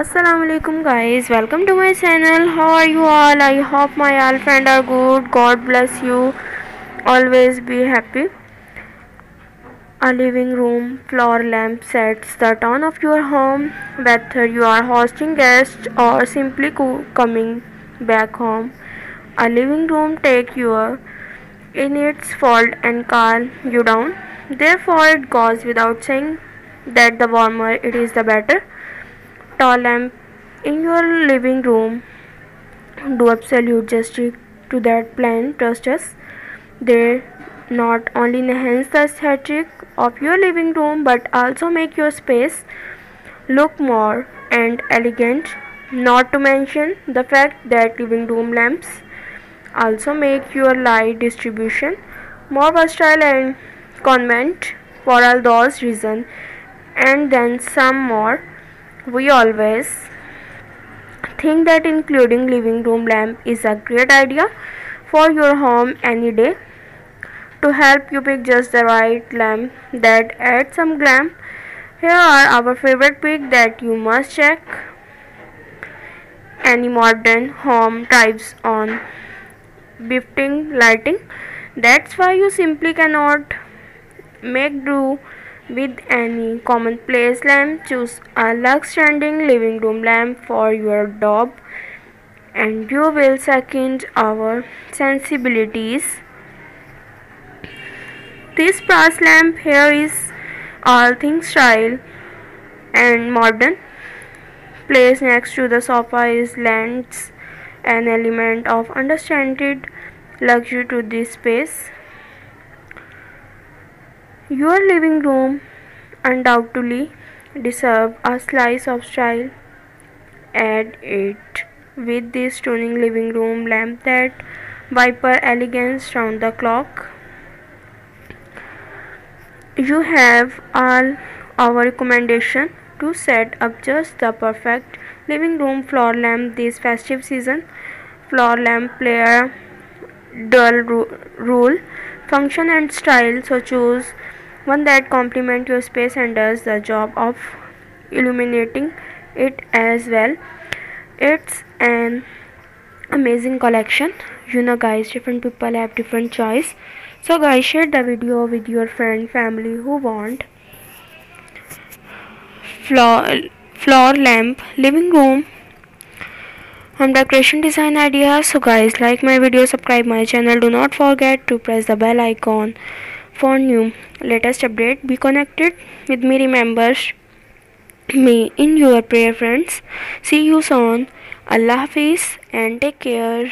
assalamu alaikum guys. Welcome to my channel. How are you all? I hope my all friends are good. God bless you. Always be happy. A living room floor lamp sets the tone of your home. Whether you are hosting guests or simply coming back home a living room take your in its fold and calm you down. Therefore it goes without saying that the warmer it is the better tall lamp in your living room do absolute justice to that plan trust us they not only enhance the aesthetic of your living room but also make your space look more and elegant. Not to mention the fact that living room lamps also make your light distribution more versatile and convenient for all those reasons. And then some more we always think that including living room lamp is a great idea for your home any day. To help you pick just the right lamp that adds some glam, here are our favorite pick that you must check. Any modern home types on built-in lighting. That's why you simply cannot make do with any commonplace lamp, choose a lux standing living room lamp for your dog and you will second our sensibilities. This brass lamp here is all things style and modern. Placed next to the sofa is lends an element of understated luxury to this space. Your living room undoubtedly deserves a slice of style. Add it with this stunning living room lamp that viper elegance round the clock. You have all our recommendation to set up just the perfect living room floor lamp this festive season. Floor lamp play a dual role, function and style, so choose one that complements your space and does the job of illuminating it as well. It's an amazing collection. You know guys different people have different choice. So guys share the video with your friend family who want floor floor lamp living room. Home decoration design ideas so guys like my video subscribe my channel. Do not forget to press the bell icon for new. Latest update. Be connected with me remember me in your prayer friends. See you soon. Allah hafiz and take care